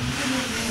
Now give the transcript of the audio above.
Thank you.